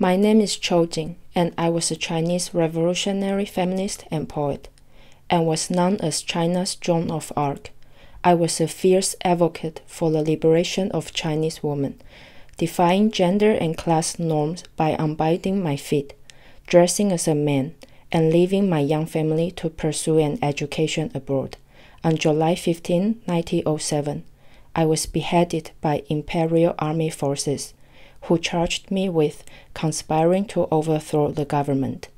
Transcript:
My name is Qiu Jin, and I was a Chinese revolutionary feminist and poet, and was known as China's Joan of Arc. I was a fierce advocate for the liberation of Chinese women, defying gender and class norms by unbinding my feet, dressing as a man, and leaving my young family to pursue an education abroad. On July 15, 1907, I was beheaded by Imperial Army forces who charged me with conspiring to overthrow the government.